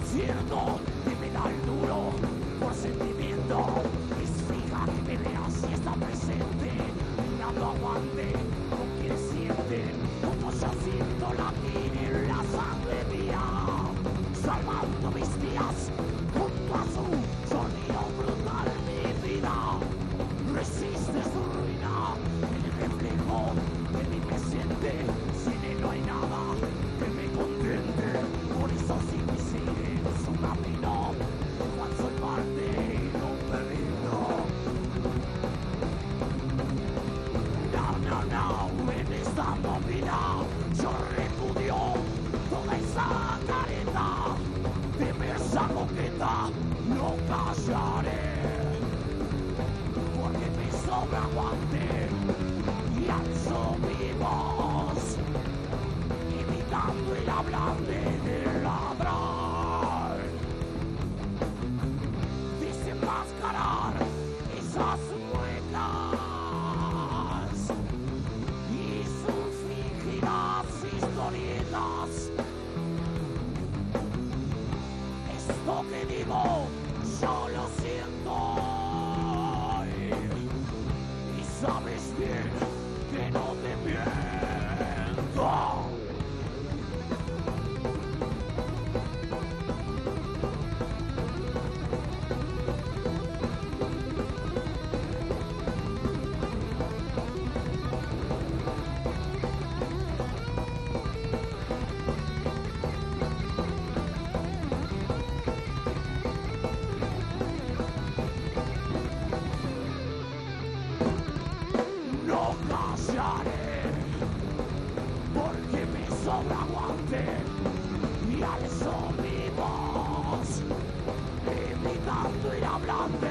concierto que me da el duro por sentimiento. Es fija que me veas siento latir en la sangre mía, salvando mis días junto a su sonido brutal mi vida. Resiste su ruina, el reflejo de mi presente, sin él no hay nada que me contente, por eso sigo y sigue su camino, cual soy parte no perdido. No, no, no, en esta movida yo repudio toda esa careta. De versa coqueta, no callaré porque me sobra aguante y alzo mi voz, imitando el hablante Que digo, yo alzo